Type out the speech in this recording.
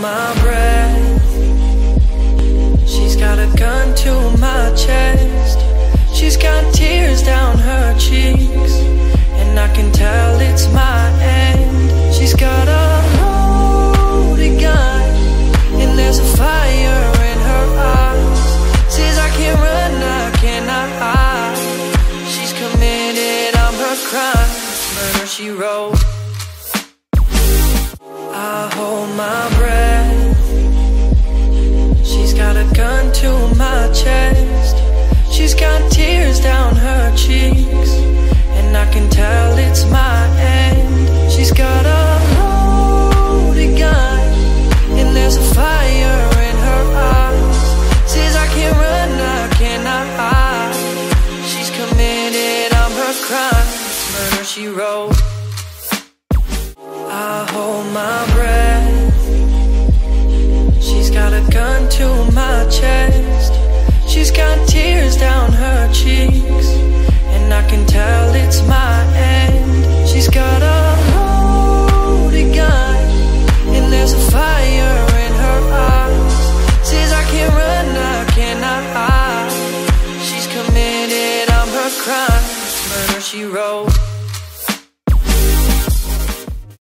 my breath. She's got a gun to my chest. She's got tears down her cheeks. And I can tell it's my end. She's got a loaded gun. And there's a fire in her eyes. Says I can't run, I cannot hide. She's committed, I'm her crime. Murder she wrote. I hold my I'm her crime. Murder she wrote. I hold my breath. She's got a gun to my chest. She's got tears down her cheeks. And I can tell it's my end. She's got a loaded gun. And there's a fire in her eyes. Says I can't run, I cannot hide. She's committed, I'm her crime. Murder she wrote.